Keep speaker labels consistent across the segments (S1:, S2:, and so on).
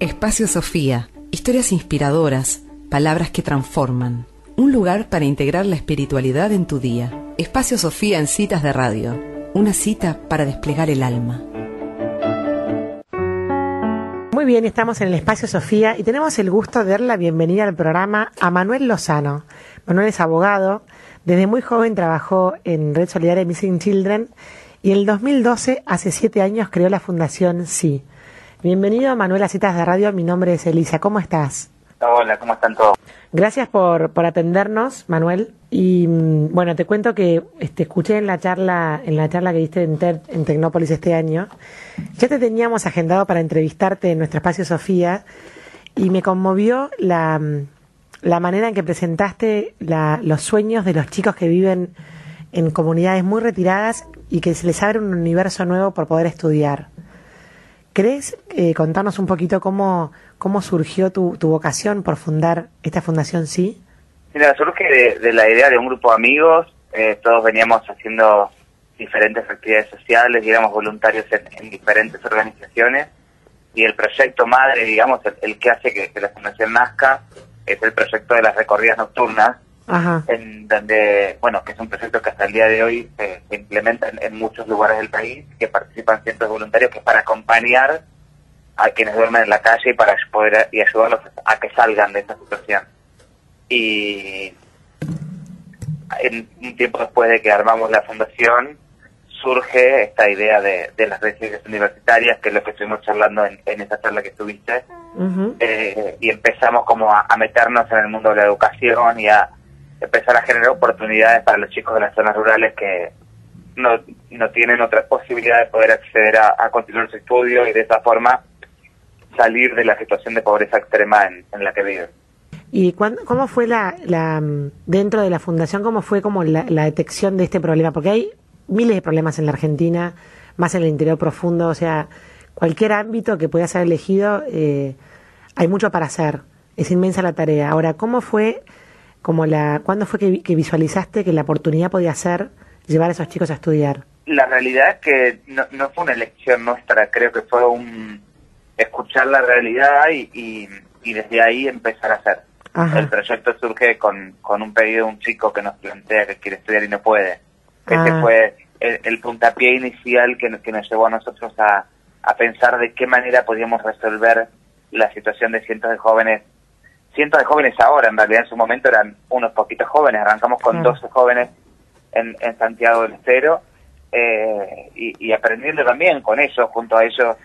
S1: Espacio Sofía. Historias inspiradoras, palabras que transforman. Un lugar para integrar la espiritualidad en tu día. Espacio Sofía en citas de radio. Una cita para desplegar el alma.
S2: Muy bien, estamos en el Espacio Sofía y tenemos el gusto de dar la bienvenida al programa a Manuel Lozano. Manuel es abogado, desde muy joven trabajó en Red Solidaria Missing Children y en el 2012, hace siete años, creó la Fundación Sí. Bienvenido Manuel a Citas de Radio, mi nombre es Elisa, ¿cómo estás?
S3: Hola, ¿cómo están todos?
S2: Gracias por, por atendernos, Manuel. Y mm, bueno, te cuento que este, escuché en la charla, en la charla que diste en, en Tecnópolis este año, ya te teníamos agendado para entrevistarte en nuestro espacio Sofía y me conmovió la, mm, la manera en que presentaste la, los sueños de los chicos que viven en comunidades muy retiradas y que se les abre un universo nuevo por poder estudiar. ¿Crees eh, contarnos un poquito cómo, cómo surgió tu, tu vocación por fundar esta fundación Sí?
S3: Mira, surge de, la idea de un grupo de amigos, eh, todos veníamos haciendo diferentes actividades sociales y éramos voluntarios en, diferentes organizaciones. Y el proyecto madre, digamos, el, que hace que, que, la fundación nazca es el proyecto de las recorridas nocturnas, en donde, bueno, que es un proyecto que hasta el día de hoy se, implementa en, muchos lugares del país, que participan cientos de voluntarios, que es para acompañar a quienes duermen en la calle y para poder y ayudarlos a que salgan de esta situación. Y en un tiempo después de que armamos la fundación, surge esta idea de, las residencias universitarias, que es lo que estuvimos charlando en, esa charla que estuviste, eh, y empezamos como a, meternos en el mundo de la educación y a empezar a generar oportunidades para los chicos de las zonas rurales que no, no tienen otra posibilidad de poder acceder a, continuar su estudio y de esa forma salir de la situación de pobreza extrema en, la que viven.
S2: ¿Y cómo fue la, la, dentro de la fundación, cómo fue como la, detección de este problema? Porque hay miles de problemas en la Argentina, más en el interior profundo, o sea, cualquier ámbito que pueda ser elegido, eh, hay mucho para hacer, es inmensa la tarea. Ahora, ¿cómo fue como la, ¿cuándo fue que, visualizaste que la oportunidad podía ser llevar a esos chicos a estudiar?
S3: La realidad es que no, no fue una elección nuestra, creo que fue un escuchar la realidad y, y, desde ahí empezar a hacer. El proyecto surge con, con un pedido de un chico que nos plantea que quiere estudiar y no puede. Ah. fue el, puntapié inicial que, que nos llevó a nosotros a, a pensar de qué manera podíamos resolver la situación de cientos de jóvenes cientos de jóvenes ahora, en realidad en su momento eran unos poquitos jóvenes, arrancamos con 12 jóvenes en, en, Santiago del Estero eh, y, aprendiendo también con ellos, junto a ellos,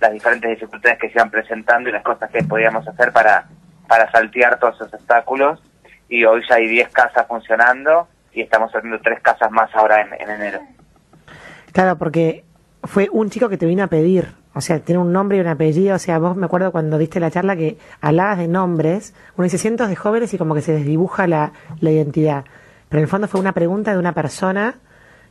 S3: las diferentes dificultades que se iban presentando y las cosas que podíamos hacer para, para saltear todos esos obstáculos. Y hoy ya hay 10 casas funcionando y estamos haciendo tres casas más ahora en, en enero.
S2: Claro, porque fue un chico que te vino a pedir o sea, tiene un nombre y un apellido. O sea, vos me acuerdo cuando diste la charla que hablabas de nombres, uno dice cientos de jóvenes y como que se desdibuja la, la identidad. Pero en el fondo fue una pregunta de una persona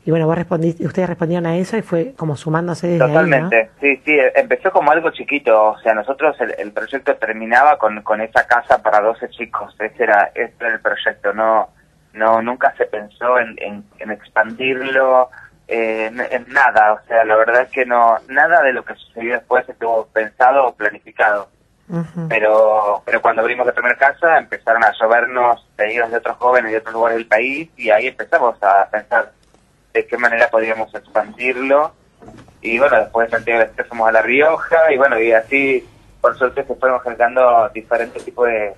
S2: y bueno, vos respondiste, ustedes respondieron a eso y fue como sumándose desde
S3: Totalmente, sí, sí, empezó como algo chiquito, o sea, nosotros el, proyecto terminaba con, con esa casa para 12 chicos, ese era, ese era el proyecto, no, no, nunca se pensó en, en, en expandirlo, eh, en, nada, o sea, la verdad es que no, nada de lo que sucedió después estuvo pensado o planificado. Pero pero cuando abrimos la primera casa empezaron a llovernos pedidos de otros jóvenes de otros lugares del país y ahí empezamos a pensar de qué manera podíamos expandirlo. Y bueno, después de Santiago del fuimos a La Rioja y bueno, y así por suerte se fueron generando diferentes tipos de,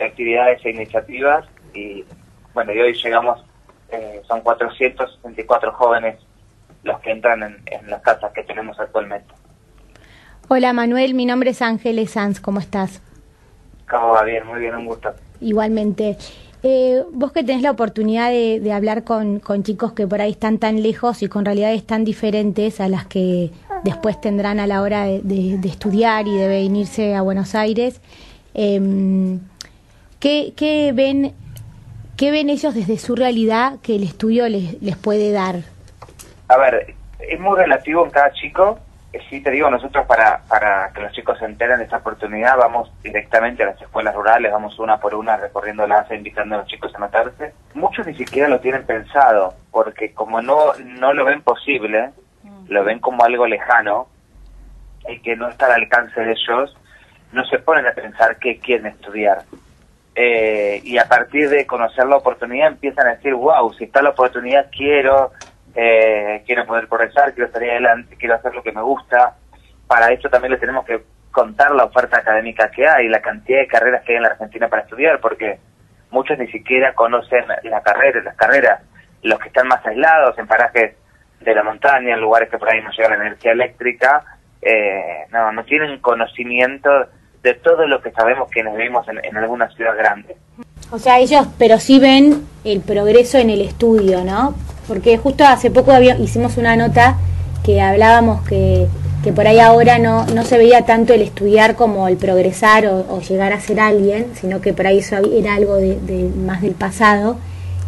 S3: actividades e iniciativas y bueno, y hoy llegamos, eh, son 464 jóvenes los que entran en, las casas que tenemos actualmente.
S4: Hola Manuel, mi nombre es Ángeles Sanz, ¿cómo estás?
S3: ¿Cómo va? Bien, muy bien, un gusto.
S4: Igualmente. Eh, vos que tenés la oportunidad de, hablar con, chicos que por ahí están tan lejos y con realidades tan diferentes a las que después tendrán a la hora de, estudiar y de venirse a Buenos Aires, eh, ¿qué, ven, ¿qué ven ellos desde su realidad que el estudio les, les puede dar?
S3: A ver, es muy relativo en cada chico. Eh, sí, te digo, nosotros para, para que los chicos se enteren de esta oportunidad vamos directamente a las escuelas rurales, vamos una por una recorriendo la invitando a los chicos a meterse. Muchos ni siquiera lo tienen pensado, porque como no, no lo ven posible, mm. lo ven como algo lejano y que no está al alcance de ellos, no se ponen a pensar qué quieren estudiar. Eh, y a partir de conocer la oportunidad empiezan a decir, wow, si está la oportunidad quiero, eh, quiero poder progresar, quiero salir adelante, quiero hacer lo que me gusta. Para eso también le tenemos que contar la oferta académica que hay, la cantidad de carreras que hay en la Argentina para estudiar, porque muchos ni siquiera conocen la carrera, las carreras, los que están más aislados en parajes de la montaña, en lugares que por ahí no llega la energía eléctrica, eh, no, no tienen conocimiento de todo lo que sabemos que nos vivimos en, alguna ciudad grande.
S4: O sea, ellos, pero sí ven el progreso en el estudio, ¿no? Porque justo hace poco hicimos una nota que hablábamos que, que por ahí ahora no, no se veía tanto el estudiar como el progresar o, o llegar a ser alguien, sino que por ahí eso era algo de, de más del pasado.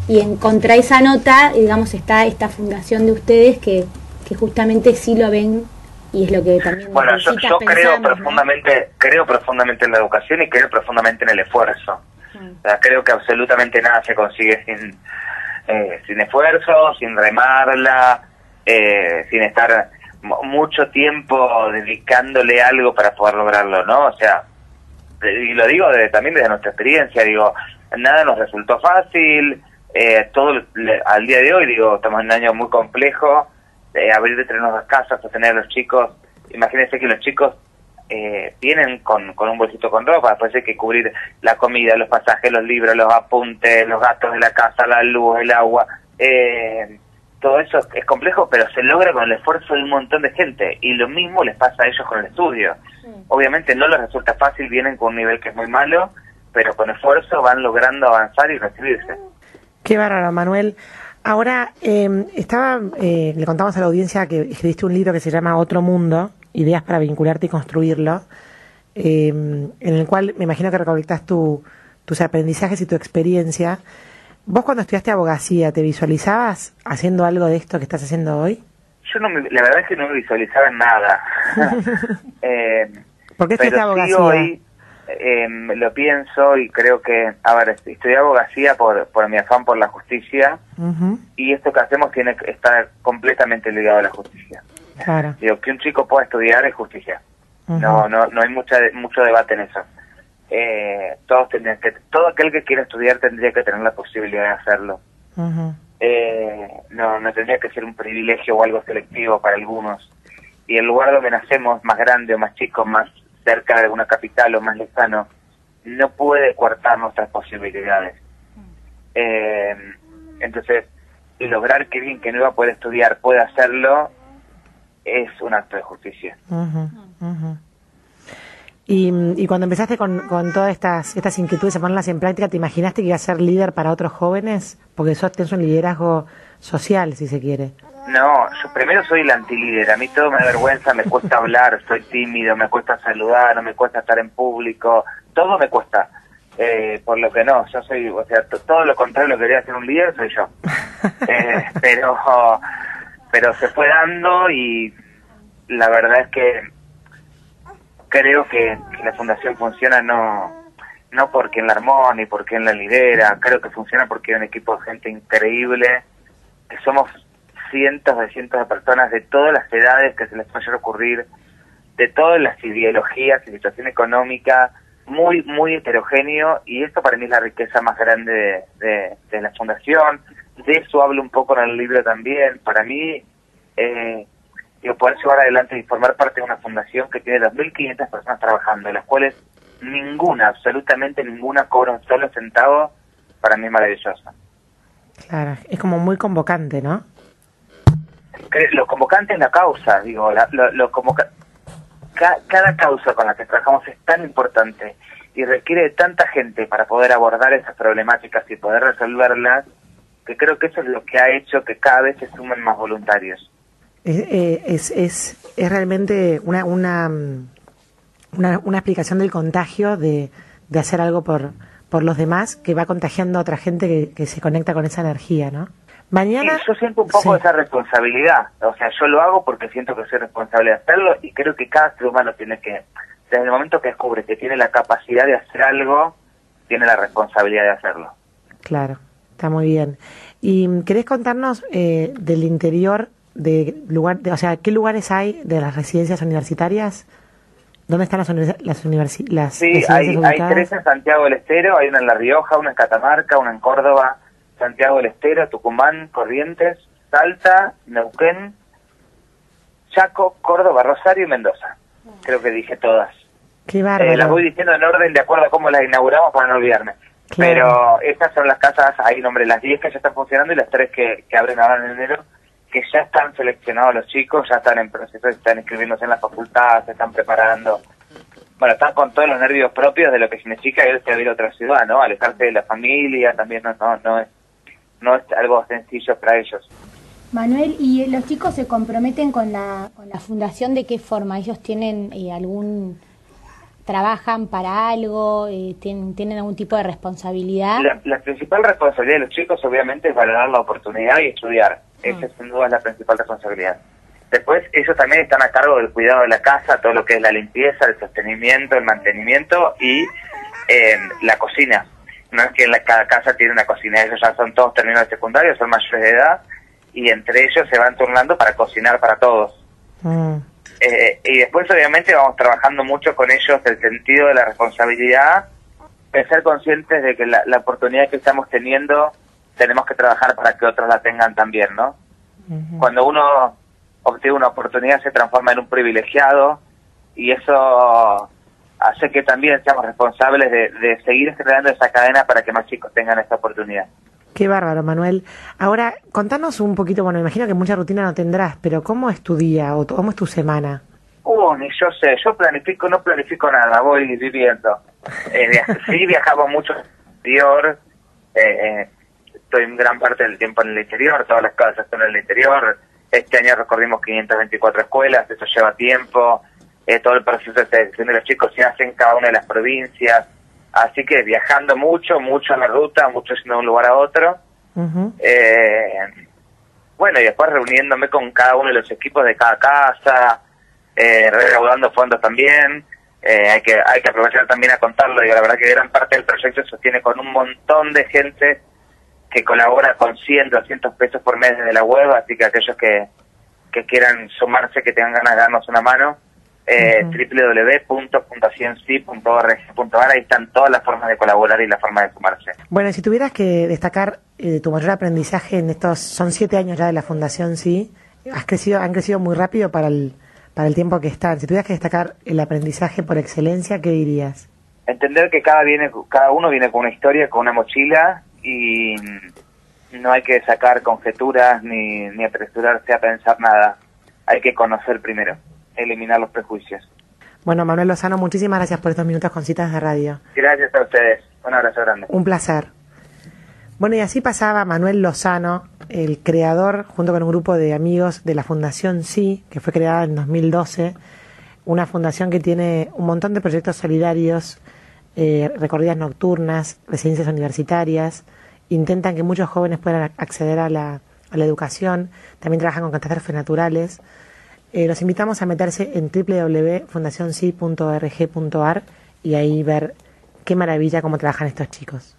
S4: Y en contra esa nota, digamos, está esta fundación de ustedes que, que justamente sí lo ven y es lo que también
S3: Bueno, yo, yo creo
S4: pensamos, ¿no?
S3: profundamente, creo profundamente en la educación y creo profundamente en el esfuerzo.
S4: Mm.
S3: O sea, creo que absolutamente nada se consigue sin, eh, sin esfuerzo, sin remarla, eh, sin estar mu- mucho tiempo dedicándole algo para poder lograrlo, ¿no? O sea, y lo digo de- también desde nuestra experiencia, digo, nada nos resultó fácil, eh, todo al día de hoy, digo, estamos en un año muy complejo, eh, abrir de trenos las casas, sostener a los chicos, imagínense que los chicos eh, vienen con, con un bolsito con ropa, después hay que cubrir la comida, los pasajes, los libros, los apuntes, los gastos de la casa, la luz, el agua, eh, todo eso es complejo, pero se logra con el esfuerzo de un montón de gente, y lo mismo les pasa a ellos con el estudio. Obviamente no les resulta fácil, vienen con un nivel que es muy malo, pero con esfuerzo van logrando avanzar y recibirse.
S2: Qué bárbaro, Manuel. Ahora, eh, estaba, eh, le contamos a la audiencia que escribiste un libro que se llama Otro Mundo, Ideas para vincularte y construirlo, eh, en el cual me imagino que recolectas tu, tus aprendizajes y tu experiencia. ¿Vos cuando estudiaste abogacía, te visualizabas haciendo algo de esto que estás haciendo hoy?
S3: Yo no me- la verdad es que no me visualizaba en nada. eh,
S2: ¿Por qué estudiaste
S3: sí
S2: abogacía?
S3: hoy eh, lo pienso y creo que, a ver, estudié abogacía por, por mi afán por la justicia y esto que hacemos tiene que estar completamente ligado a la justicia.
S2: claro.
S3: Digo, que un chico pueda estudiar es justicia. No, no, no hay mucha, mucho debate en eso. Eh, todos tendrían que, todo aquel que quiera estudiar tendría que tener la posibilidad de hacerlo. Eh, no, no tendría que ser un privilegio o algo selectivo para algunos. Y el lugar donde nacemos, más grande o más chico, más cerca de alguna capital o más lejano, no puede coartar nuestras posibilidades. Eh, entonces, lograr que alguien que no iba a poder estudiar pueda hacerlo es un acto de justicia.
S2: Y, y cuando empezaste con, con todas estas, estas inquietudes a ponerlas en práctica, ¿te imaginaste que ibas a ser líder para otros jóvenes? Porque sos, tenés un liderazgo social, si se quiere.
S3: No, yo primero soy el antilíder. A mí todo me da vergüenza, me cuesta hablar, soy tímido, me cuesta saludar, me cuesta estar en público, todo me cuesta. Eh, por lo que no, yo soy, o sea, to- todo lo contrario, lo que quería ser un líder soy yo. Eh, pero, pero se fue dando y la verdad es que creo que la fundación funciona no no porque la armó ni porque la lidera, creo que funciona porque hay un equipo de gente increíble, que somos cientos de cientos de personas de todas las edades que se les puede ocurrir, de todas las ideologías y situación económica, muy, muy heterogéneo, y esto para mí es la riqueza más grande de, de- de la fundación, de eso hablo un poco en el libro también, para mí, eh, digo, poder llevar adelante y formar parte de una fundación que tiene 2.500 personas trabajando, de las cuales ninguna, absolutamente ninguna cobra un solo centavo, para mí es maravilloso.
S2: Claro, es como muy convocante, ¿no?
S3: que los convocantes la causa, digo, la, lo, lo convoca- ca- cada causa con la que trabajamos es tan importante y requiere de tanta gente para poder abordar esas problemáticas y poder resolverlas, que creo que eso es lo que ha hecho que cada vez se sumen más voluntarios.
S2: Es, eh, es, es, es realmente una, una, mm, una, una explicación del contagio de, de hacer algo por, por los demás que va contagiando a otra gente que, que se conecta con esa energía, ¿no? Mañana.
S3: Yo siento un poco
S2: Sí.
S3: esa responsabilidad, o sea, yo lo hago porque siento que soy responsable de hacerlo y creo que cada ser humano tiene que, desde el momento que descubre que tiene la capacidad de hacer algo, tiene la responsabilidad de hacerlo.
S2: Claro, está muy bien. ¿Y mm, querés contarnos eh, del interior de lugar, de- o sea, qué lugares hay de las residencias universitarias? ¿Dónde están las, univers las universidades?
S3: Sí, hay, hay tres en Santiago del Estero, hay una en La Rioja, una en Catamarca, una en Córdoba, Santiago del Estero, Tucumán, Corrientes, Salta, Neuquén, Chaco, Córdoba, Rosario y Mendoza. Creo que dije todas.
S2: Qué.
S3: Eh, las voy diciendo en orden de acuerdo a cómo las inauguramos para no olvidarme. Pero estas son las casas, ahí nombre las 10 que ya están funcionando y las 3 que, que abren ahora en enero, que ya están seleccionados los chicos, ya están en proceso, están inscribiéndose en la facultad, se están preparando. Bueno, están con todos los nervios propios de lo que significa irse a vivir a otra ciudad, ¿no? Alejarse de la familia también no, no, no, es, no es algo sencillo para ellos.
S4: Manuel, ¿y los chicos se comprometen con la, con la fundación de qué forma? ¿Ellos tienen eh, algún trabajan para algo, eh, tienen, tienen algún tipo de responsabilidad?
S3: La, principal responsabilidad de los chicos obviamente es valorar la oportunidad y estudiar. Mm. Esa sin duda es la principal responsabilidad. Después ellos también están a cargo del cuidado de la casa, todo lo que es la limpieza, el sostenimiento, el mantenimiento y eh, la cocina. No es que en cada casa tiene una cocina, ellos ya son todos terminados secundarios, son mayores de edad y entre ellos se van turnando para cocinar para todos. Mm. Eh, y después obviamente vamos trabajando mucho con ellos el sentido de la responsabilidad, de ser conscientes de que la, oportunidad que estamos teniendo tenemos que trabajar para que otros la tengan también, ¿no? Cuando uno obtiene una oportunidad se transforma en un privilegiado y eso hace que también seamos responsables de, de seguir generando esa cadena para que más chicos tengan esta oportunidad.
S2: Qué bárbaro, Manuel. Ahora, contanos un poquito, bueno, imagino que mucha rutina no tendrás, pero ¿cómo es tu día o cómo es tu semana?
S3: Uh, ni yo sé, yo planifico, no planifico nada, voy viviendo. Eh, sí, viajamos mucho al interior, eh, eh, estoy en gran parte del tiempo en el interior, todas las casas están en el interior. Este año recorrimos 524 escuelas, eso lleva tiempo. Eh, todo el proceso de selección de los chicos se hace en cada una de las provincias. Así que viajando mucho, mucho en la ruta, mucho yendo de un lugar a otro. eh, bueno, y después reuniéndome con cada uno de los equipos de cada casa, eh, recaudando fondos también. Eh, hay que hay que aprovechar también a contarlo. Y la verdad que gran parte del proyecto se sostiene con un montón de gente que colabora con 100, 200 pesos por mes desde la web. Así que aquellos que, que quieran sumarse, que tengan ganas de darnos una mano, eh, www.fundacionsi.org.ar, ahí están todas las formas de colaborar y la forma de sumarse.
S2: Bueno, si tuvieras que destacar eh, tu mayor aprendizaje en estos, son siete años ya de la Fundación Sí, has crecido, han crecido muy rápido para el, para el tiempo que están. Si tuvieras que destacar el aprendizaje por excelencia, ¿qué dirías?
S3: Entender que cada, viene, cada uno viene con una historia, con una mochila y no hay que sacar conjeturas ni, ni apresurarse a pensar nada. Hay que conocer primero eliminar los prejuicios.
S2: Bueno, Manuel Lozano, muchísimas gracias por estos minutos con citas de radio.
S3: Gracias a ustedes. Un abrazo grande.
S2: Un placer. Bueno, y así pasaba Manuel Lozano, el creador, junto con un grupo de amigos de la Fundación Sí, que fue creada en 2012, una fundación que tiene un montón de proyectos solidarios, eh, recorridas nocturnas, residencias universitarias, intentan que muchos jóvenes puedan acceder a la, educación, también trabajan con catástrofes naturales. Eh, los invitamos a meterse en www.fundacionsi.org.ar y ahí ver qué maravilla cómo trabajan estos chicos.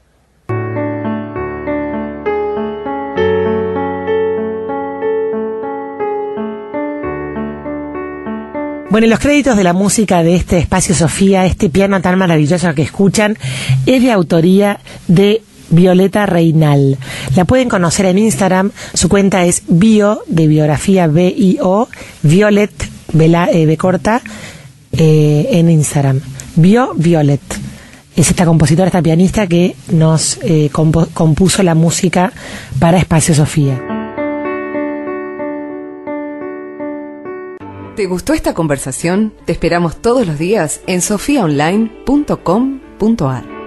S2: Bueno, y los créditos de la música de este espacio Sofía, este piano tan maravilloso que escuchan, es de autoría de Violeta Reinal. La pueden conocer en Instagram. Su cuenta es bio de biografía B-I-O, Violet eh, B, corta eh, en Instagram. Bio Violet. Es esta compositora, esta pianista que nos eh, compuso la música para Espacio Sofía.
S1: ¿Te gustó esta conversación? Te esperamos todos los días en sofiaonline.com.ar.